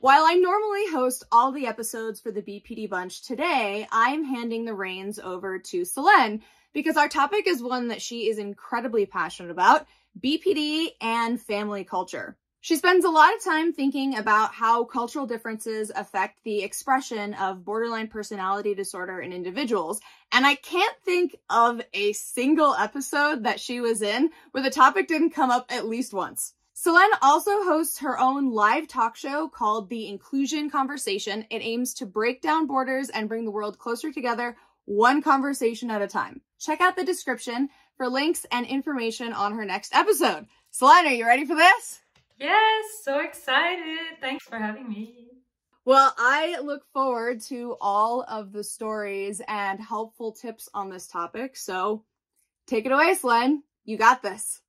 While I normally host all the episodes for the BPD Bunch today, I'm handing the reins over to Solène because our topic is one that she is incredibly passionate about, BPD and family culture. She spends a lot of time thinking about how cultural differences affect the expression of borderline personality disorder in individuals. And I can't think of a single episode that she was in where the topic didn't come up at least once. Solène also hosts her own live talk show called The Inclusion Conversation. It aims to break down borders and bring the world closer together, one conversation at a time. Check out the description for links and information on her next episode. Solène, are you ready for this? Yes, so excited. Thanks for having me. Well, I look forward to all of the stories and helpful tips on this topic. So take it away, Solène. You got this.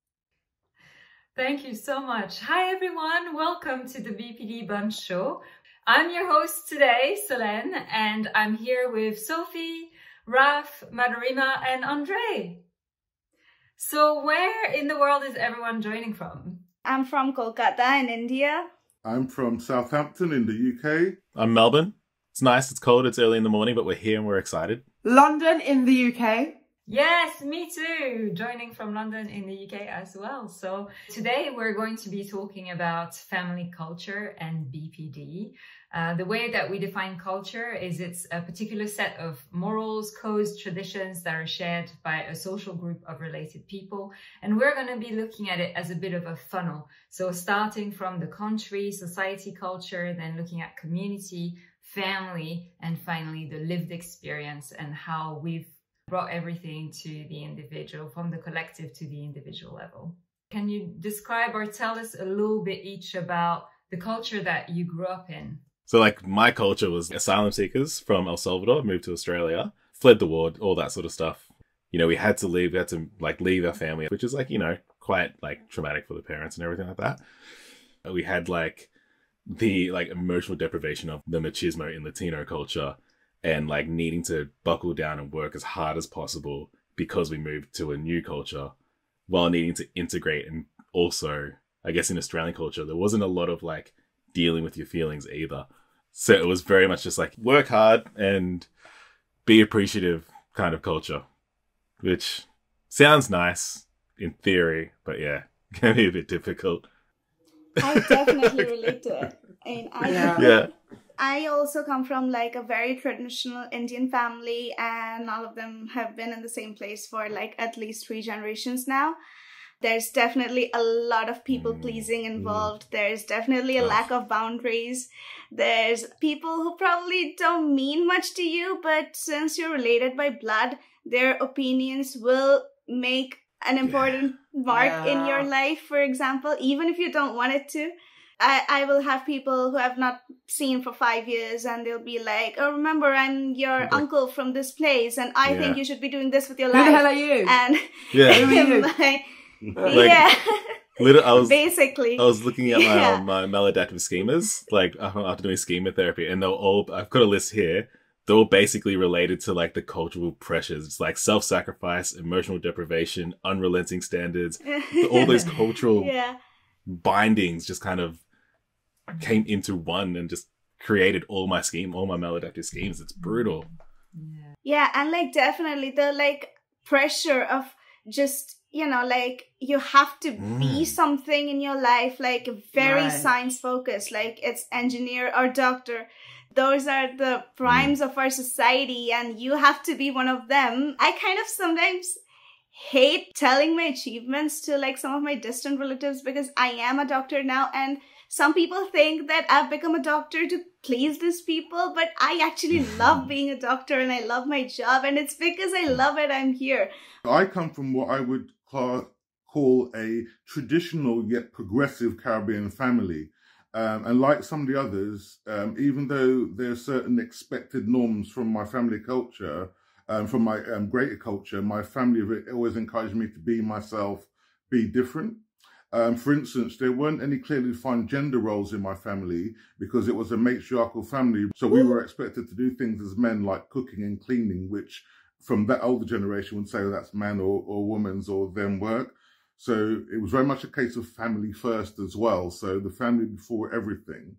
Thank you so much. Hi, everyone. Welcome to the BPD Bunch Show. I'm your host today, Solène, and I'm here with Sophie, Raf, Madhurima, and André. So where in the world is everyone joining from? I'm from Kolkata in India. I'm from Southampton in the UK. I'm Melbourne. It's nice, it's cold, it's early in the morning, but we're here and we're excited. London in the UK. Yes, me too. Joining from London in the UK as well. So today we're going to be talking about family culture and BPD. Uh, the way that we define culture is it's a particular set of morals, codes, traditions that are shared by a social group of related people. And we're going to be looking at it as a bit of a funnel. So starting from the country, society, culture, then looking at community, family, and finally the lived experience and how we've brought everything to the individual, from the collective to the individual level. Can you describe or tell us a little bit each about the culture that you grew up in? So, like, my culture was asylum seekers from El Salvador, moved to Australia, fled the war, all that sort of stuff. You know, we had to leave, we had to, like, leave our family, which is, like, you know, quite, like, traumatic for the parents and everything like that. We had, like, the, like, emotional deprivation of the machismo in Latino culture and, like, needing to buckle down and work as hard as possible because we moved to a new culture while needing to integrate and also, I guess, in Australian culture, there wasn't a lot of, like, dealing with your feelings either. So it was very much just like work hard and be appreciative kind of culture, which sounds nice in theory, but yeah, can be a bit difficult. I definitely relate to it. I mean, I, yeah. yeah. I also come from like a very traditional Indian family, and all of them have been in the same place for like at least three generations now there's definitely a lot of people mm, pleasing mm. involved. There's definitely a lack of boundaries. There's people who probably don't mean much to you, but since you're related by blood, their opinions will make an important mark yeah. in your life, for example, even if you don't want it to. I, I will have people who have not seen for five years and they'll be like, Oh, remember, I'm your uncle from this place and I yeah. think you should be doing this with your life. Who the hell are you? And yeah. you? like, like, yeah. Literally, I was basically. I was looking at my yeah. um, my maladaptive schemas, like after doing schema therapy, and they're all. I've got a list here. They're all basically related to like the cultural pressures. It's like self-sacrifice, emotional deprivation, unrelenting standards. all those cultural yeah. bindings just kind of came into one and just created all my scheme, all my maladaptive schemes. It's brutal. Yeah, yeah and like definitely the like pressure of just you know like you have to mm. be something in your life like very right. science focused like it's engineer or doctor those are the primes mm. of our society and you have to be one of them i kind of sometimes hate telling my achievements to like some of my distant relatives because i am a doctor now and some people think that I've become a doctor to please these people, but I actually love being a doctor and I love my job, and it's because I love it I'm here. I come from what I would call a traditional yet progressive Caribbean family. Um, and like some of the others, um, even though there are certain expected norms from my family culture, um, from my um, greater culture, my family always encouraged me to be myself, be different. Um, for instance, there weren't any clearly defined gender roles in my family because it was a matriarchal family. So we were expected to do things as men like cooking and cleaning, which from that older generation would say well, that's man or, or woman's or them work. So it was very much a case of family first as well. So the family before everything,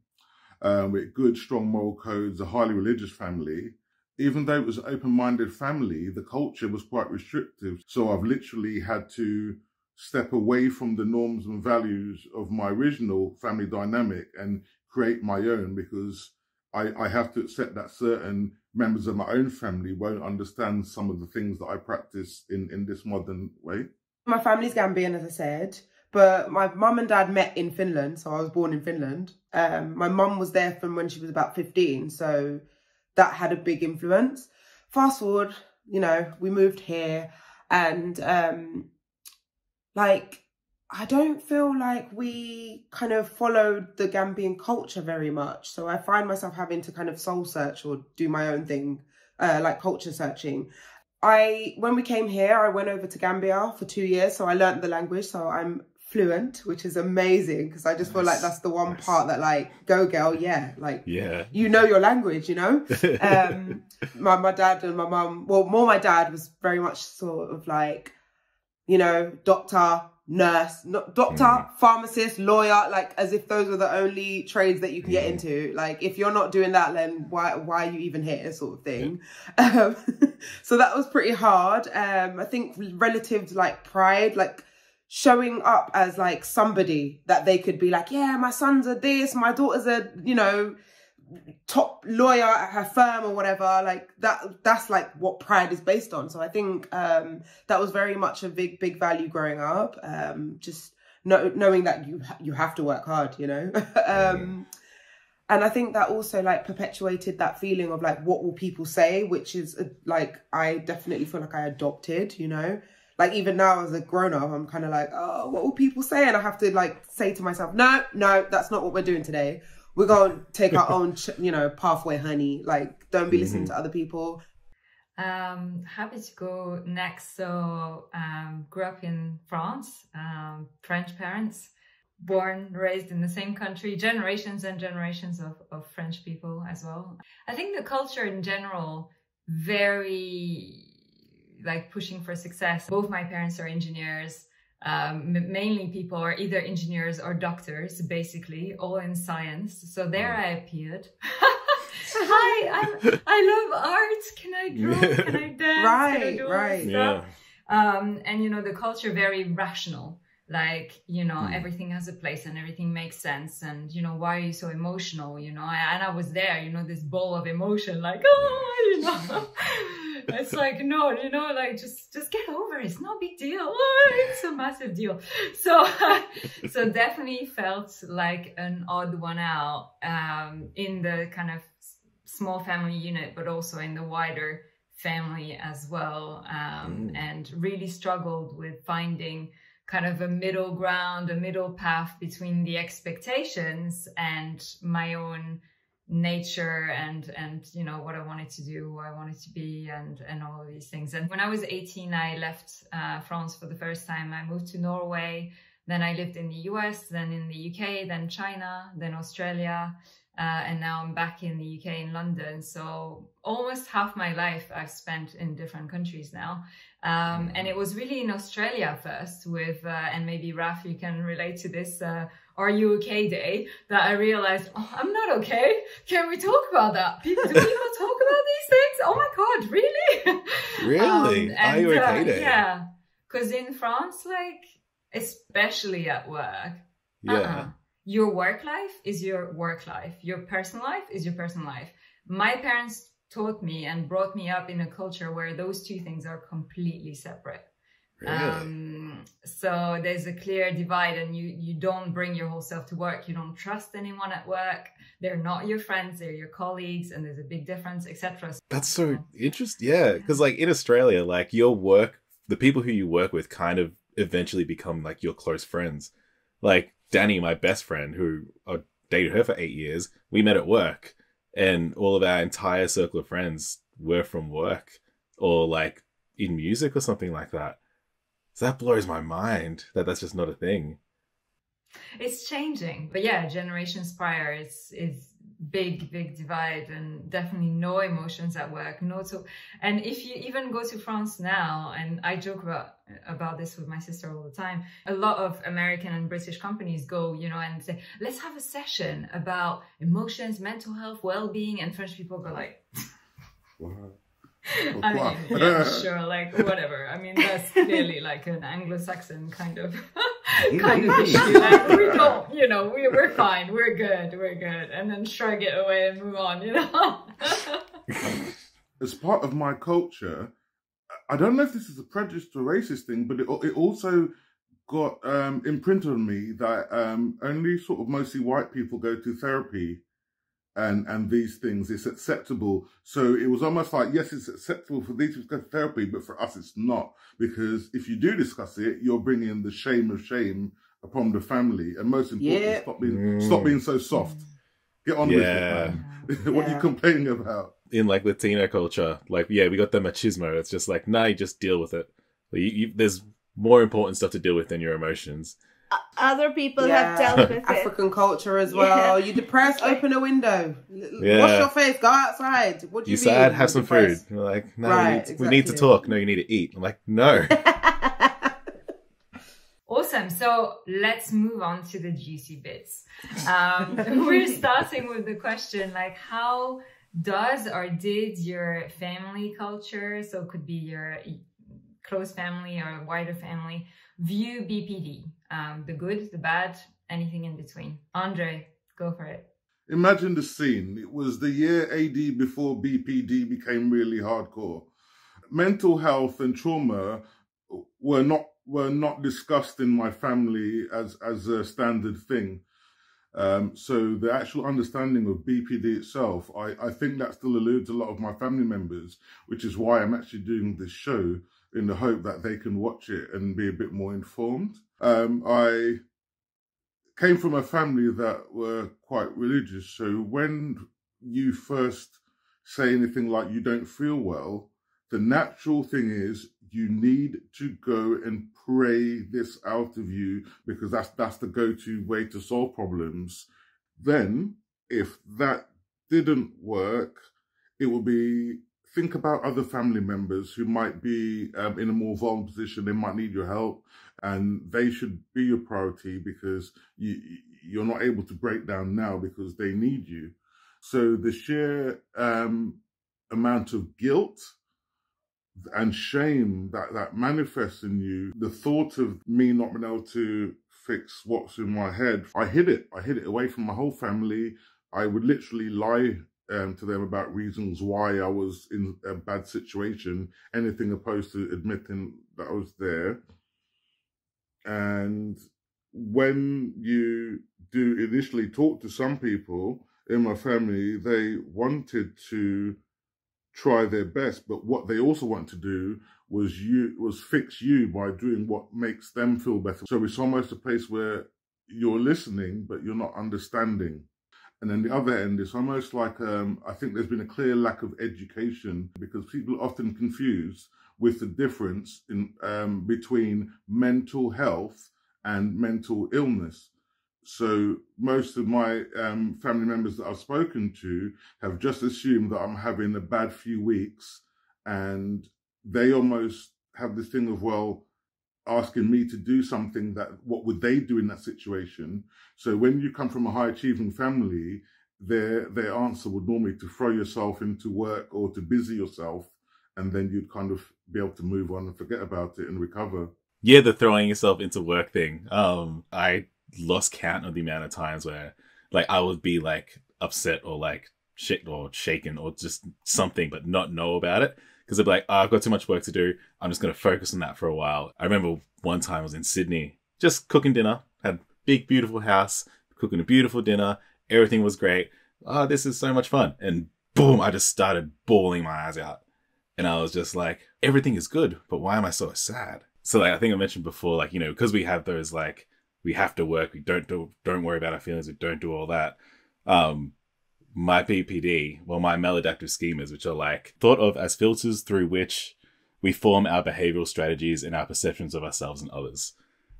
um, with good, strong moral codes, a highly religious family. Even though it was an open-minded family, the culture was quite restrictive. So I've literally had to step away from the norms and values of my original family dynamic and create my own because I, I have to accept that certain members of my own family won't understand some of the things that I practice in, in this modern way. My family's Gambian, as I said, but my mum and dad met in Finland, so I was born in Finland. Um, my mum was there from when she was about 15, so that had a big influence. Fast forward, you know, we moved here and um, like I don't feel like we kind of followed the Gambian culture very much. So I find myself having to kind of soul search or do my own thing, uh, like culture searching. I, when we came here, I went over to Gambia for two years. So I learned the language. So I'm fluent, which is amazing because I just nice. feel like that's the one nice. part that like, go girl, yeah. Like, yeah, you know your language, you know? um, my, my dad and my mum, well, more my dad was very much sort of like, you know, doctor, nurse, not doctor, mm. pharmacist, lawyer, like as if those were the only trades that you can get mm. into. Like if you're not doing that, then why why are you even here, sort of thing. Yeah. Um, so that was pretty hard. Um, I think relative to like pride, like showing up as like somebody that they could be like, yeah, my son's are this, my daughter's a, you know, top lawyer at her firm or whatever like that that's like what pride is based on. So i think um that was very much a big big value growing up um just know, knowing that you you have to work hard you know? Um and i think that also like perpetuated that feeling of like what will people say which is uh, like i definitely feel like i adopted you know? Like even now as a grown up i'm kind of like oh what will people say? And i have to like say to myself no no that's not what we're doing today we're going to take our own, you know, pathway, honey. Like, don't be listening mm-hmm. to other people. Um, happy to go next. So, um, grew up in France, um, French parents, born, raised in the same country, generations and generations of, of French people as well. I think the culture in general, very like pushing for success. Both my parents are engineers um, mainly people are either engineers or doctors, basically, all in science. So there I appeared. Hi, I'm, I love art. Can I draw? Can I dance? right, Can I do right. Yeah. Um, and you know, the culture very rational. Like, you know, mm. everything has a place and everything makes sense. And, you know, why are you so emotional? You know, and I was there, you know, this ball of emotion, like, oh, you know it's like no you know like just just get over it. It's no big deal. Oh, it's a massive deal. So so definitely felt like an odd one out um, in the kind of small family unit but also in the wider family as well um, mm. and really struggled with finding kind of a middle ground a middle path between the expectations and my own nature and and you know what I wanted to do, I wanted to be, and and all of these things. And when I was 18, I left uh, France for the first time. I moved to Norway. Then I lived in the US, then in the UK, then China, then Australia, uh, and now I'm back in the UK in London. So almost half my life I've spent in different countries now. Um, and it was really in Australia first with, uh, and maybe Raf, you can relate to this, uh, are you okay day that I realized, oh, I'm not okay. Can we talk about that? People, do people talk about these things? Oh my God, really? Really? Um, and, are you okay uh, day? Yeah. Because in France, like, especially at work, yeah. Uh-uh. your work life is your work life. Your personal life is your personal life. My parents taught me and brought me up in a culture where those two things are completely separate. Really? Um, so there's a clear divide and you, you don't bring your whole self to work. You don't trust anyone at work. They're not your friends. They're your colleagues and there's a big difference, etc. That's so interesting. Yeah. Cause like in Australia, like your work, the people who you work with kind of eventually become like your close friends. Like Danny, my best friend who I dated her for eight years, we met at work and all of our entire circle of friends were from work or like in music or something like that. So that blows my mind that that's just not a thing. It's changing, but yeah, generations prior, is it's big big divide and definitely no emotions at work no to and if you even go to france now and i joke about about this with my sister all the time a lot of american and british companies go you know and say let's have a session about emotions mental health well-being and french people go like Wow. I mean, yeah, sure, like whatever. I mean, that's clearly like an Anglo-Saxon kind of kind of issue. Like we don't, you know, we we're fine, we're good, we're good, and then shrug it away and move on, you know. As part of my culture, I don't know if this is a prejudice or racist thing, but it it also got um, imprinted on me that um, only sort of mostly white people go to therapy and and these things it's acceptable so it was almost like yes it's acceptable for these to go to therapy but for us it's not because if you do discuss it you're bringing the shame of shame upon the family and most importantly Yeah. stop being Mm. stop being so soft get on Yeah. with it man what are you Yeah. complaining about in like Latino culture, like yeah, we got the machismo. It's just like, nah, you just deal with it. Like, you, you, there's more important stuff to deal with than your emotions. O- Other people Yeah. have dealt with it. African culture as well. Yeah. You depressed, open a window. Yeah. Wash your face, go outside. What do You you, mean? sad, have you're some depressed? food. You're like, no, Right, we, need, we need to talk. No, you need to eat. I'm like, no. Awesome. So let's move on to the juicy bits. Um, we're starting with the question like, how does or did your family culture, so it could be your close family or wider family, view BPD? Um, the good, the bad, anything in between? André, go for it. imagine the scene it was the year ad before bpd became really hardcore mental health and trauma were not were not discussed in my family as as a standard thing um, so the actual understanding of BPD itself, I, I think that still eludes a lot of my family members, which is why I'm actually doing this show in the hope that they can watch it and be a bit more informed. Um, I came from a family that were quite religious, so when you first say anything like you don't feel well, the natural thing is you need to go and pray this out of you because that's that's the go-to way to solve problems. Then, if that didn't work, it would be think about other family members who might be um, in a more vulnerable position. They might need your help, and they should be your priority because you you're not able to break down now because they need you. So the sheer um, amount of guilt and shame that that manifests in you, the thought of me not being able to fix what's in my head, I hid it. I hid it away from my whole family. I would literally lie um, to them about reasons why I was in a bad situation, anything opposed to admitting that I was there. And when you do initially talk to some people in my family, they wanted to try their best, but what they also want to do was you was fix you by doing what makes them feel better. So it's almost a place where you're listening, but you're not understanding. And then the other end is almost like um, I think there's been a clear lack of education because people often confused with the difference in um, between mental health and mental illness. So most of my um, family members that I've spoken to have just assumed that I'm having a bad few weeks, and they almost have this thing of well, asking me to do something that what would they do in that situation? So when you come from a high achieving family, their their answer would normally to throw yourself into work or to busy yourself, and then you'd kind of be able to move on and forget about it and recover. yeah, the throwing yourself into work thing. Um, I lost count of the amount of times where like I would be like upset or like shit or shaken or just something, but not know about it. Because I'd be like, oh, I've got too much work to do. I'm just going to focus on that for a while. I remember one time I was in Sydney, just cooking dinner, had a big, beautiful house, cooking a beautiful dinner. Everything was great. Oh, this is so much fun. And boom, I just started bawling my eyes out. And I was just like, everything is good, but why am I so sad? So like I think I mentioned before, like, you know, because we have those like we have to work, we don't do don't worry about our feelings, we don't do all that. Um my BPD, well my maladaptive schemas, which are like thought of as filters through which we form our behavioral strategies and our perceptions of ourselves and others.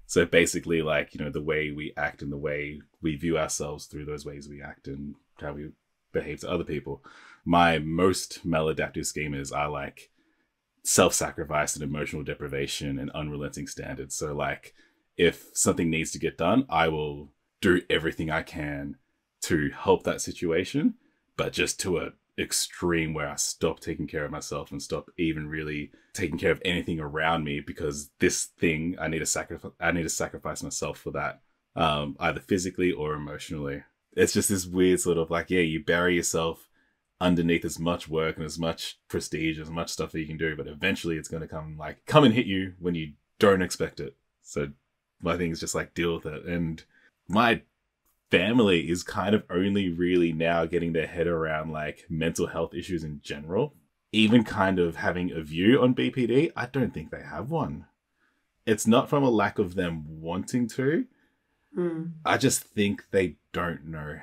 So basically, like, you know, the way we act and the way we view ourselves through those ways we act and how we behave to other people. My most maladaptive scheme is I like self sacrifice and emotional deprivation and unrelenting standards. So, like, if something needs to get done, I will do everything I can to help that situation, but just to a extreme where I stop taking care of myself and stop even really taking care of anything around me because this thing I need to sacrifice I need to sacrifice myself for that um either physically or emotionally. It's just this weird sort of like yeah you bury yourself underneath as much work and as much prestige as much stuff that you can do but eventually it's going to come like come and hit you when you don't expect it. So my thing is just like deal with it. And my family is kind of only really now getting their head around like mental health issues in general. Even kind of having a view on BPD, I don't think they have one. It's not from a lack of them wanting to. Mm. I just think they don't know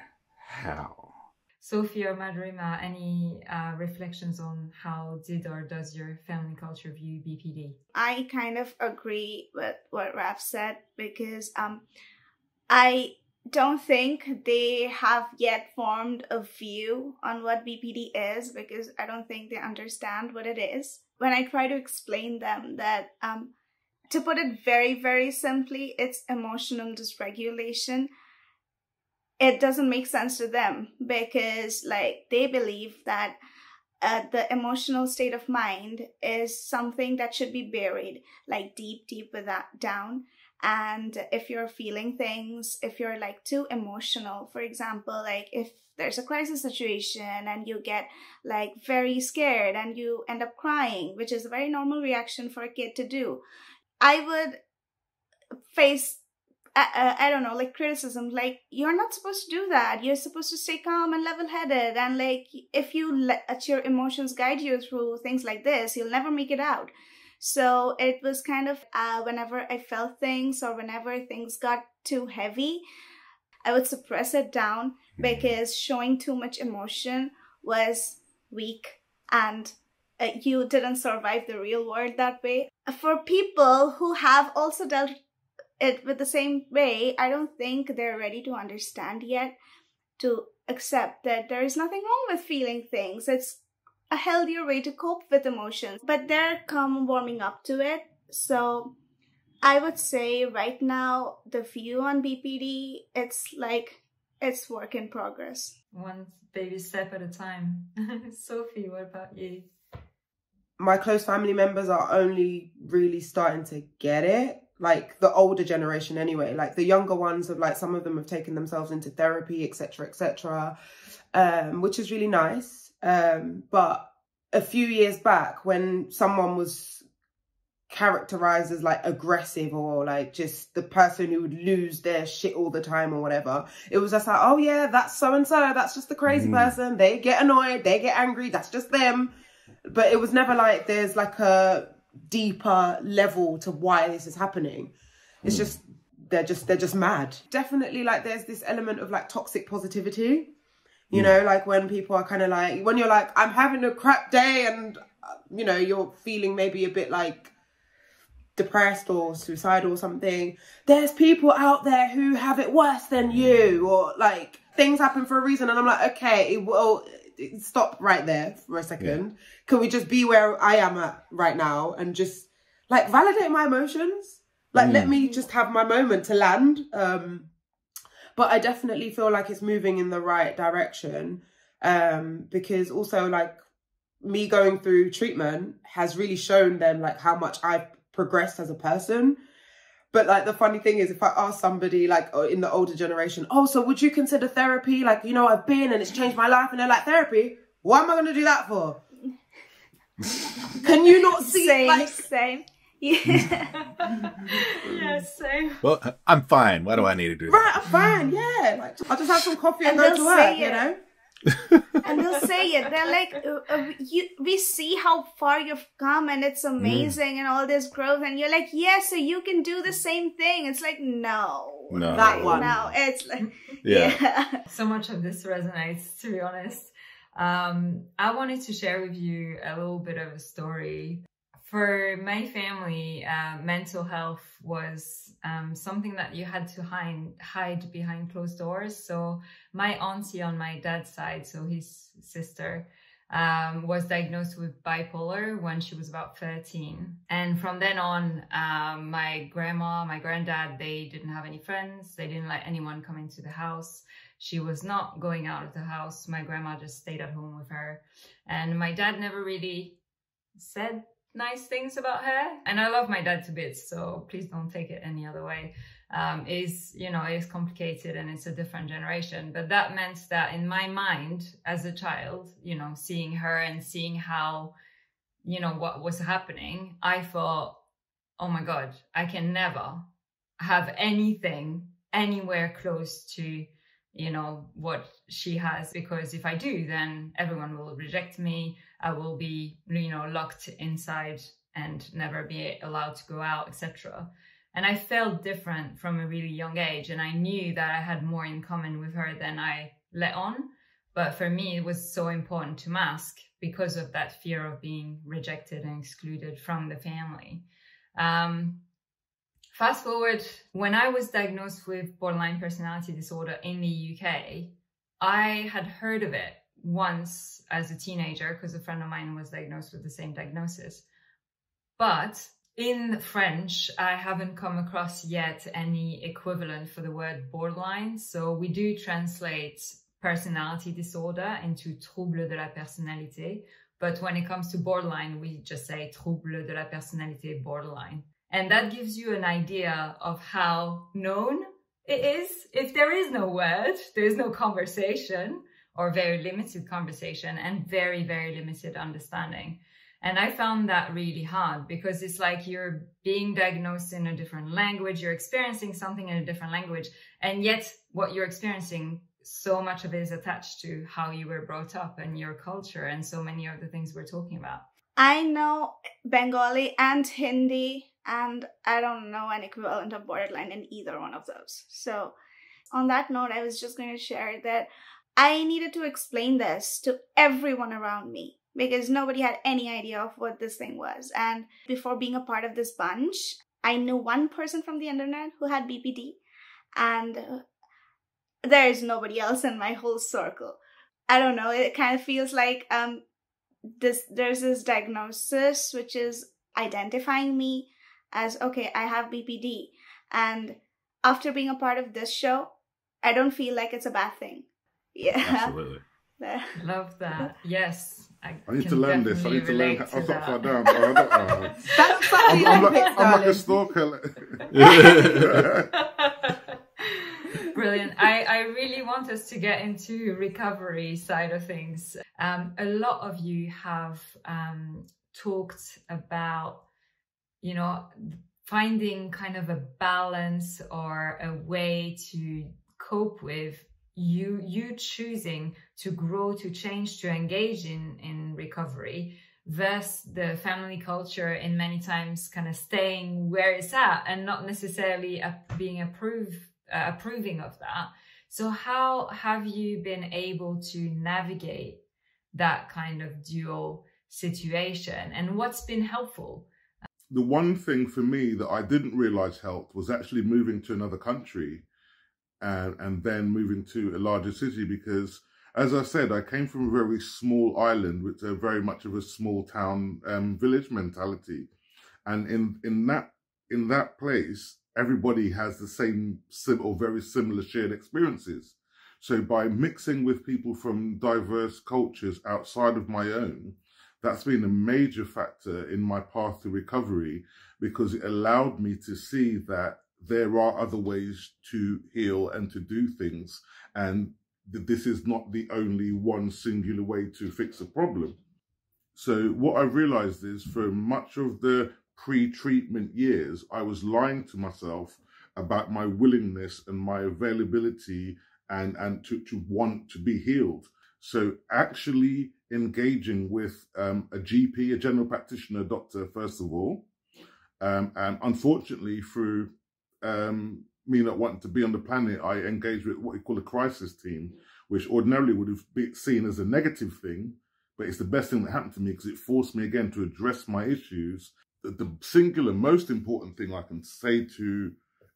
how. Sophia or Madhurima, any uh, reflections on how did or does your family culture view BPD? I kind of agree with what Raf said because um, I don't think they have yet formed a view on what BPD is because I don't think they understand what it is. When I try to explain them that, um, to put it very, very simply, it's emotional dysregulation. It doesn't make sense to them because, like, they believe that uh, the emotional state of mind is something that should be buried, like deep, deep down and if you're feeling things if you're like too emotional for example like if there's a crisis situation and you get like very scared and you end up crying which is a very normal reaction for a kid to do i would face I, I don't know like criticism like you're not supposed to do that. You're supposed to stay calm and level headed and like if you let your emotions guide you through things like this you'll never make it out so it was kind of uh, whenever I felt things or whenever things got too heavy, I would suppress it down mm-hmm. because showing too much emotion was weak and uh, you didn't survive the real world that way. For people who have also dealt it with the same way, I don't think they're ready to understand yet to accept that there is nothing wrong with feeling things. It's a healthier way to cope with emotions, but they're come warming up to it. So I would say right now the view on BPD, it's like it's work in progress. One baby step at a time. Sophie, what about you? My close family members are only really starting to get it. Like the older generation anyway. Like the younger ones have like some of them have taken themselves into therapy, etc. etc. Um, which is really nice um, but a few years back, when someone was characterized as like aggressive or like just the person who would lose their shit all the time or whatever, it was just like, oh yeah, that's so and so, that's just the crazy mm. person. They get annoyed, they get angry, that's just them. But it was never like there's like a deeper level to why this is happening. It's mm. just they're just they're just mad. Definitely like there's this element of like toxic positivity you know, like when people are kind of like, when you're like, I'm having a crap day and, uh, you know, you're feeling maybe a bit like depressed or suicidal or something, there's people out there who have it worse than you or like things happen for a reason. And I'm like, okay, well, stop right there for a second. Yeah. Can we just be where I am at right now and just like validate my emotions? Like, mm. let me just have my moment to land. Um, but I definitely feel like it's moving in the right direction um, because also like me going through treatment has really shown them like how much I've progressed as a person. But like the funny thing is, if I ask somebody like in the older generation, oh, so would you consider therapy? Like, you know, I've been and it's changed my life, and they're like, therapy? What am I going to do that for? Can you not see? Same, like, same. Yeah. yes, same. Well, I'm fine. Why do I need to do right, that? I'm fine. Yeah, like I'll just have some coffee and, and go to work. You know. and they'll say it. They're like, uh, uh, you, we see how far you've come, and it's mm. amazing, mm. and all this growth. And you're like, yeah, so you can do the same thing. It's like, no, no, that one. No, it's like, yeah. yeah. So much of this resonates, to be honest. Um, I wanted to share with you a little bit of a story for my family, uh, mental health was um, something that you had to hide, hide behind closed doors. So my auntie on my dad's side, so his sister, um, was diagnosed with bipolar when she was about 13. And from then on, um, my grandma, my granddad, they didn't have any friends. They didn't let anyone come into the house. She was not going out of the house. My grandma just stayed at home with her. And my dad never really said nice things about her. And I love my dad to bits, so please don't take it any other way um, is, you know, is complicated and it's a different generation. But that meant that in my mind as a child, you know, seeing her and seeing how, you know, what was happening, I thought, oh my God, I can never have anything anywhere close to, you know, what she has. Because if I do, then everyone will reject me. I will be, you know, locked inside and never be allowed to go out, etc. And I felt different from a really young age. And I knew that I had more in common with her than I let on. But for me, it was so important to mask because of that fear of being rejected and excluded from the family. Um, fast forward, when I was diagnosed with borderline personality disorder in the UK, I had heard of it once as a teenager because a friend of mine was diagnosed with the same diagnosis. But in French, I haven't come across yet any equivalent for the word borderline. So we do translate personality disorder into trouble de la personnalité. But when it comes to borderline, we just say trouble de la personnalité borderline. And that gives you an idea of how known it is. If there is no word, there is no conversation or very limited conversation and very, very limited understanding. And I found that really hard because it's like you're being diagnosed in a different language, you're experiencing something in a different language, and yet what you're experiencing, so much of it is attached to how you were brought up and your culture and so many of the things we're talking about. I know Bengali and Hindi, and I don't know an equivalent of borderline in either one of those. So, on that note, I was just going to share that I needed to explain this to everyone around me because nobody had any idea of what this thing was. And before being a part of this bunch, I knew one person from the internet who had BPD, and there is nobody else in my whole circle. I don't know. It kind of feels like um, this. There's this diagnosis which is identifying me as okay. I have BPD, and after being a part of this show, I don't feel like it's a bad thing. Yeah, Absolutely. Love that. Yes. I, I need to learn this. I need to learn. I was upside down. I don't, uh, That's I'm, I'm, like, I'm like a stalker. Brilliant. I, I really want us to get into recovery side of things. Um, a lot of you have um, talked about, you know, finding kind of a balance or a way to cope with you you choosing to grow to change to engage in in recovery versus the family culture in many times kind of staying where it's at and not necessarily being approve, uh, approving of that. So how have you been able to navigate that kind of dual situation and what's been helpful? The one thing for me that I didn't realize helped was actually moving to another country and, and then moving to a larger city because as I said, I came from a very small island with a very much of a small town um, village mentality. And in, in that in that place, everybody has the same or very similar shared experiences. So by mixing with people from diverse cultures outside of my own, that's been a major factor in my path to recovery because it allowed me to see that there are other ways to heal and to do things. And this is not the only one singular way to fix a problem. So what I realized is for much of the pre-treatment years, I was lying to myself about my willingness and my availability and, and to, to want to be healed. So actually engaging with um, a GP, a general practitioner doctor, first of all, um, and unfortunately through um, me not wanting to be on the planet, I engaged with what we call a crisis team, which ordinarily would have been seen as a negative thing. but it's the best thing that happened to me because it forced me again to address my issues. The, the singular most important thing I can say to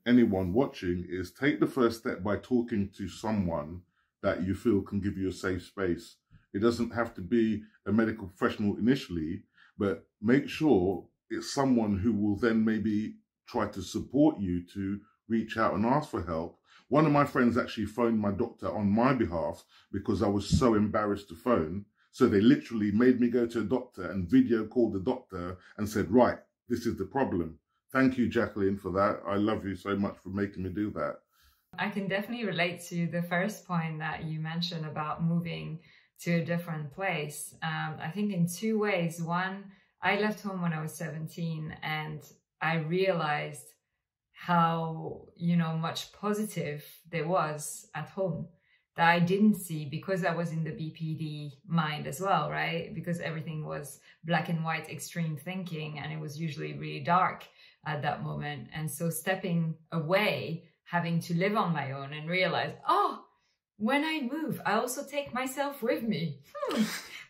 anyone watching is take the first step by talking to someone that you feel can give you a safe space. It doesn't have to be a medical professional initially, but make sure it's someone who will then maybe try to support you to reach out and ask for help. One of my friends actually phoned my doctor on my behalf because I was so embarrassed to phone. So they literally made me go to a doctor and video called the doctor and said, right, this is the problem. Thank you, Jacqueline, for that. I love you so much for making me do that. I can definitely relate to the first point that you mentioned about moving to a different place. Um, I think in two ways. One, I left home when I was 17 and I realized how, you know, much positive there was at home that I didn't see because I was in the BPD mind as well, right? Because everything was black and white extreme thinking and it was usually really dark at that moment. And so stepping away, having to live on my own and realize, oh, when I move, I also take myself with me. Hmm,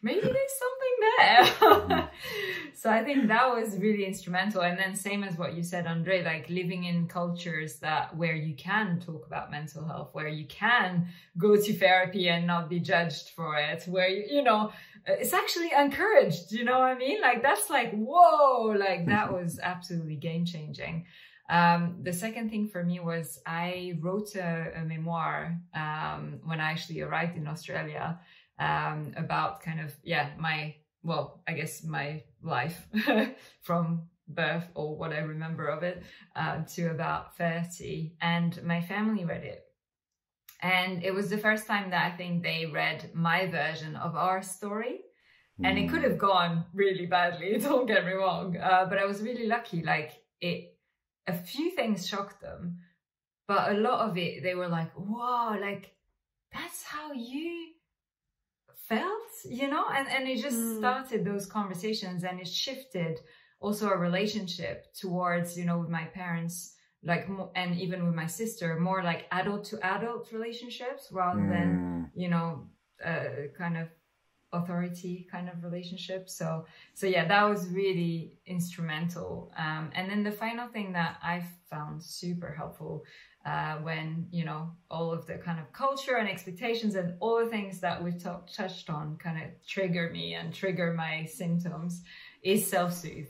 maybe there's something there. So I think that was really instrumental. And then same as what you said, André, like living in cultures that where you can talk about mental health, where you can go to therapy and not be judged for it, where you, you know, it's actually encouraged, you know what I mean? Like that's like, whoa, like that mm-hmm. was absolutely game changing. Um, the second thing for me was I wrote a, a memoir um, when I actually arrived in Australia um, about kind of, yeah, my, well, I guess my life from birth or what I remember of it uh, to about 30. And my family read it. And it was the first time that I think they read my version of our story. And it could hmm. have gone really badly, don't get me wrong. Uh, but I was really lucky. Like it a few things shocked them, but a lot of it, they were like, whoa, like, that's how you felt, you know? And, and it just mm. started those conversations and it shifted also a relationship towards, you know, with my parents, like, and even with my sister, more like adult to adult relationships rather mm. than, you know, uh, kind of authority kind of relationship so so yeah that was really instrumental um, and then the final thing that i found super helpful uh, when you know all of the kind of culture and expectations and all the things that we've touched on kind of trigger me and trigger my symptoms is self-soothe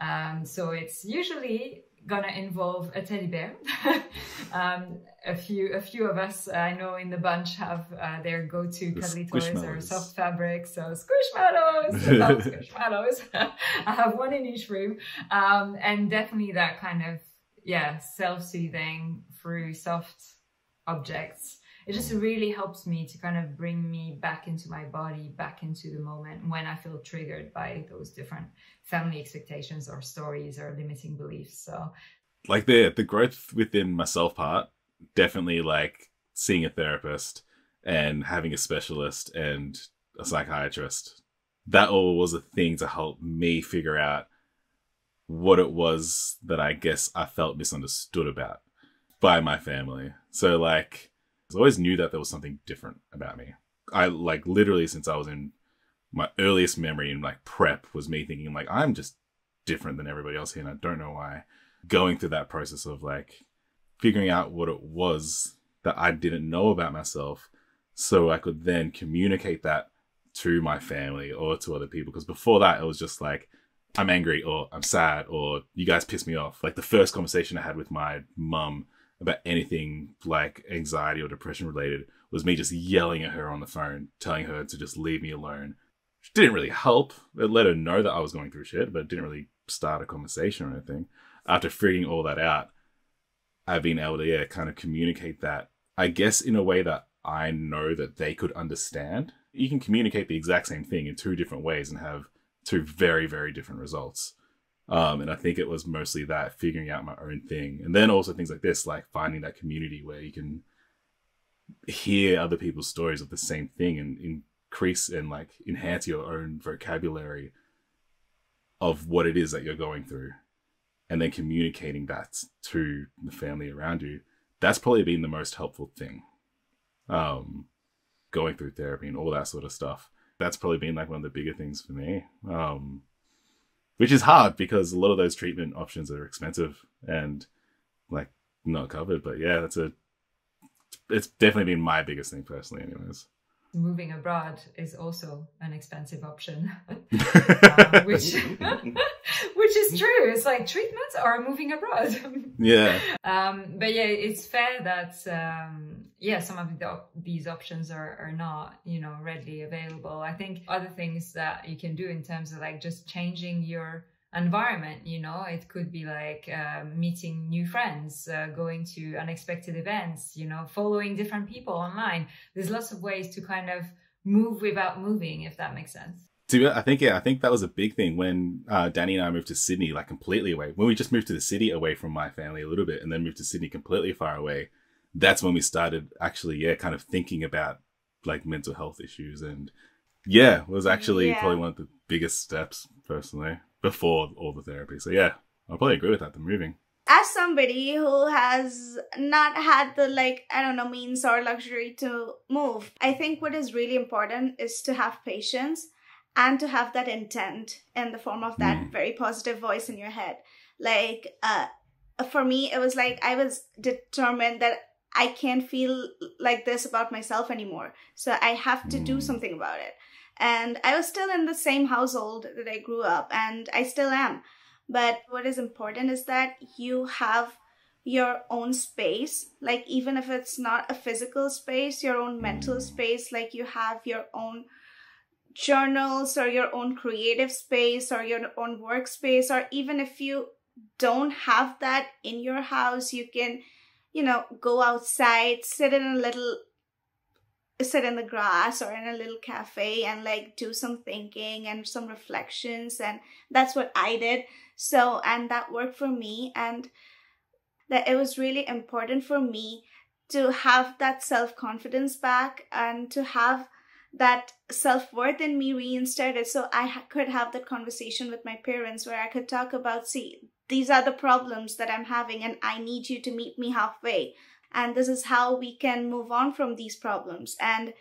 um, so it's usually gonna involve a teddy bear. um, a few, a few of us I know in the bunch have uh, their go-to the cuddly toys or soft fabric. So squishmallows, love squishmallows. I have one in each room, um, and definitely that kind of yeah self-soothing through soft objects it just really helps me to kind of bring me back into my body, back into the moment when I feel triggered by those different family expectations or stories or limiting beliefs. So, like the the growth within myself part, definitely like seeing a therapist and having a specialist and a psychiatrist. That all was a thing to help me figure out what it was that I guess I felt misunderstood about by my family. So like I always knew that there was something different about me. I like literally since I was in my earliest memory in like prep was me thinking like I'm just different than everybody else here and I don't know why. Going through that process of like figuring out what it was that I didn't know about myself so I could then communicate that to my family or to other people because before that it was just like I'm angry or I'm sad or you guys piss me off. Like the first conversation I had with my mum about anything like anxiety or depression related was me just yelling at her on the phone, telling her to just leave me alone. Which didn't really help. It let her know that I was going through shit, but it didn't really start a conversation or anything. After figuring all that out, I've been able to, yeah, kind of communicate that, I guess, in a way that I know that they could understand. You can communicate the exact same thing in two different ways and have two very, very different results. Um, and I think it was mostly that figuring out my own thing. And then also things like this, like finding that community where you can hear other people's stories of the same thing and increase and like enhance your own vocabulary of what it is that you're going through. And then communicating that to the family around you. That's probably been the most helpful thing. Um, going through therapy and all that sort of stuff. That's probably been like one of the bigger things for me. Um, which is hard because a lot of those treatment options are expensive and like not covered. But yeah, that's a it's definitely been my biggest thing personally, anyways. Moving abroad is also an expensive option, uh, which which is true. It's like treatments are moving abroad. yeah. Um, but yeah, it's fair that um, yeah, some of the, these options are are not you know readily available. I think other things that you can do in terms of like just changing your environment you know it could be like uh, meeting new friends uh, going to unexpected events you know following different people online there's lots of ways to kind of move without moving if that makes sense I think yeah, I think that was a big thing when uh, Danny and I moved to Sydney, like completely away. When we just moved to the city, away from my family a little bit, and then moved to Sydney completely far away. That's when we started actually, yeah, kind of thinking about like mental health issues, and yeah, was actually yeah. probably one of the biggest steps personally before all the therapy. So yeah, I'll probably agree with that. The moving. As somebody who has not had the like I don't know means or luxury to move, I think what is really important is to have patience and to have that intent in the form of that mm. very positive voice in your head. Like uh for me it was like I was determined that I can't feel like this about myself anymore. So I have to mm. do something about it. And I was still in the same household that I grew up, and I still am. But what is important is that you have your own space, like even if it's not a physical space, your own mental space, like you have your own journals or your own creative space or your own workspace, or even if you don't have that in your house, you can, you know, go outside, sit in a little sit in the grass or in a little cafe and like do some thinking and some reflections and that's what I did. So and that worked for me and that it was really important for me to have that self-confidence back and to have that self-worth in me reinstated so I could have that conversation with my parents where I could talk about see these are the problems that I'm having and I need you to meet me halfway. And this is how we can move on from these problems. And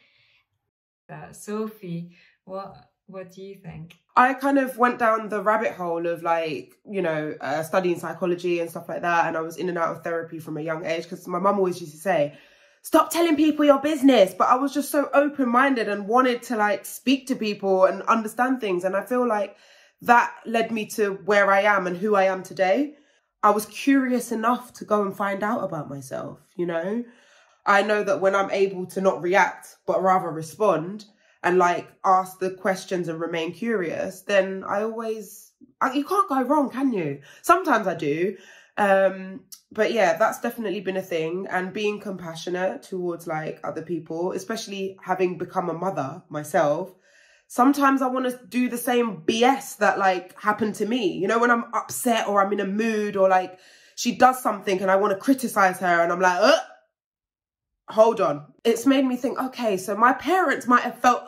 uh, sophie what what do you think? I kind of went down the rabbit hole of like you know uh, studying psychology and stuff like that. And i was in and out of therapy from a young age because my mum always used to say stop telling people your business. But i was just so open-minded and wanted to like speak to people and understand things. And i feel like that led me to where i am and who i am today I was curious enough to go and find out about myself, you know? I know that when I'm able to not react, but rather respond and like ask the questions and remain curious, then I always, I, you can't go wrong, can you? Sometimes I do. Um, but yeah, that's definitely been a thing. And being compassionate towards like other people, especially having become a mother myself, sometimes I want to do the same BS that like happened to me. You know, when I'm upset or I'm in a mood or like she does something and I want to criticize her and I'm like, uh, hold on. It's made me think, okay, so my parents might have felt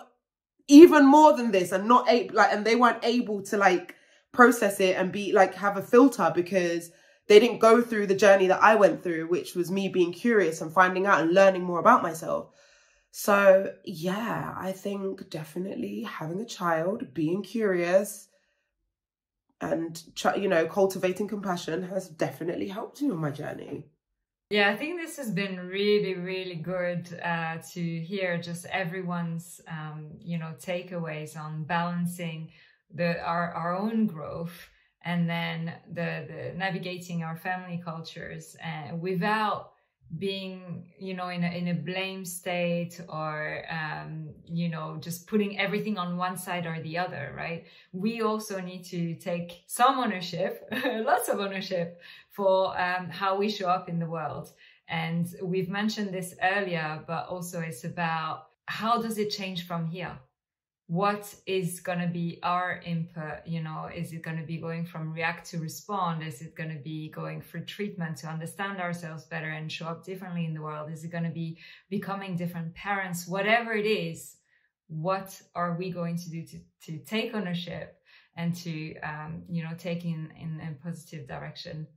even more than this and not able like and they weren't able to like process it and be like have a filter because they didn't go through the journey that I went through, which was me being curious and finding out and learning more about myself. So, yeah, I think definitely having a child, being curious, and you know, cultivating compassion has definitely helped me on my journey. Yeah, I think this has been really, really good uh, to hear just everyone's, um, you know, takeaways on balancing the our our own growth and then the the navigating our family cultures uh, without being you know in a, in a blame state or um, you know just putting everything on one side or the other right? We also need to take some ownership lots of ownership for um, how we show up in the world. And we've mentioned this earlier but also it's about how does it change from here what is going to be our input you know is it going to be going from react to respond? Is it going to be going for treatment to understand ourselves better and show up differently in the world? Is it going to be becoming different parents? Whatever it is what are we going to do to, to take ownership and to um, you know take in, in a positive direction?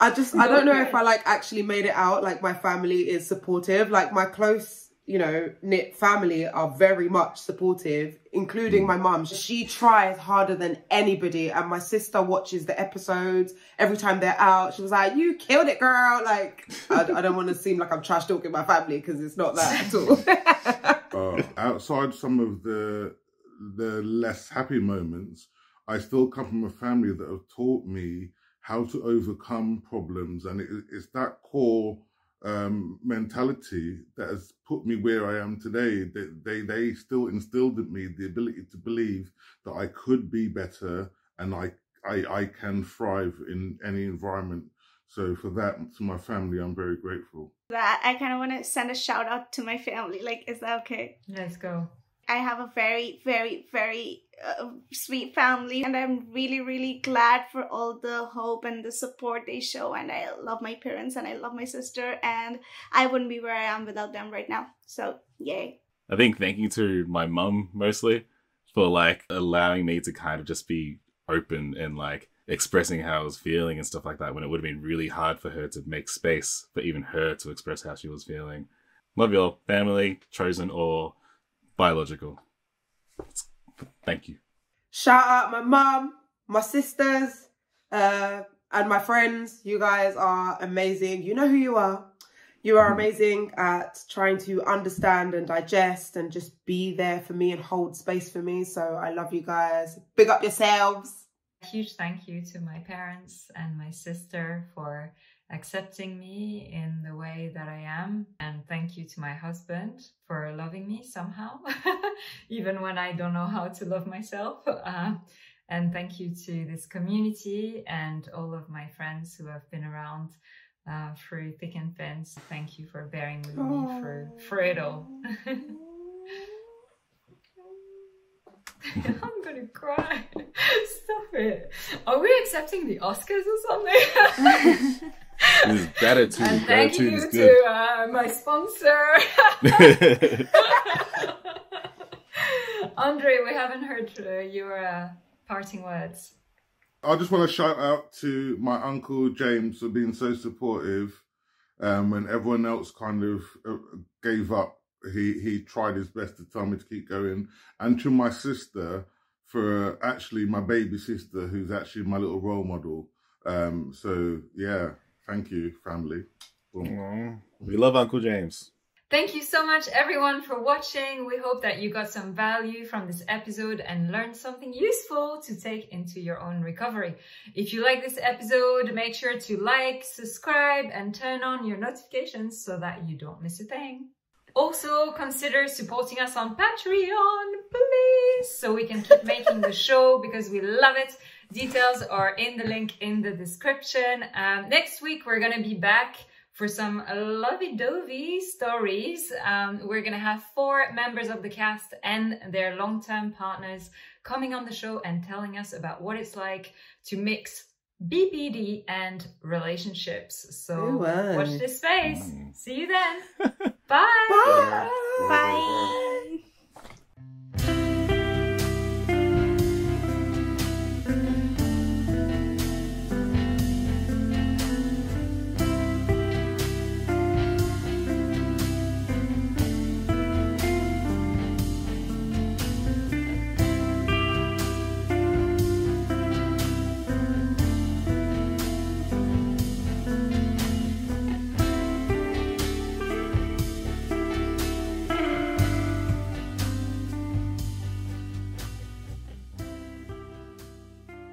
I just i don't know. if i like actually made it out like my family is supportive. Like my close you know, knit family are very much supportive, including my mum. She tries harder than anybody. And my sister watches the episodes every time they're out. She was like, You killed it, girl. Like, I, I don't want to seem like I'm trash talking my family because it's not that at all. uh, outside some of the the less happy moments, I still come from a family that have taught me how to overcome problems. And it, it's that core um, mentality that has put me where I am today. They, they, they still instilled in me the ability to believe that I could be better and I, I, I can thrive in any environment. So for that, to my family, I'm very grateful. That I kind of want to send a shout out to my family. Like, is that okay? Let's go. I have a very, very, very uh, sweet family, and I'm really, really glad for all the hope and the support they show. And I love my parents and I love my sister, and I wouldn't be where I am without them right now. So, yay. I think thanking to my mum mostly for like allowing me to kind of just be open and like expressing how I was feeling and stuff like that when it would have been really hard for her to make space for even her to express how she was feeling. Love your family, chosen or biological. Thank you. Shout out my mum, my sisters, uh, and my friends. You guys are amazing. You know who you are. You are amazing at trying to understand and digest and just be there for me and hold space for me. So I love you guys. Big up yourselves. A huge thank you to my parents and my sister for accepting me in the way that I am. And thank you to my husband for loving me somehow, even when I don't know how to love myself. Uh, and thank you to this community and all of my friends who have been around uh, through thick and thin. Thank you for bearing with me for, for it all. I'm gonna cry. Stop it. Are we accepting the Oscars or something? This gratitude. And thank gratitude you is to uh, my sponsor. André, we haven't heard uh, your uh, parting words. I just want to shout out to my uncle James for being so supportive. Um, when everyone else kind of uh, gave up, he he tried his best to tell me to keep going. And to my sister for actually my baby sister, who's actually my little role model. Um, so yeah, Thank you, family. We love Uncle James. Thank you so much, everyone, for watching. We hope that you got some value from this episode and learned something useful to take into your own recovery. If you like this episode, make sure to like, subscribe, and turn on your notifications so that you don't miss a thing. Also, consider supporting us on Patreon, please, so we can keep making the show because we love it. Details are in the link in the description. Um, next week, we're going to be back for some lovey-dovey stories. Um, we're going to have four members of the cast and their long-term partners coming on the show and telling us about what it's like to mix BPD and relationships. So watch this space. Mm. See you then. Bye. Bye. Bye.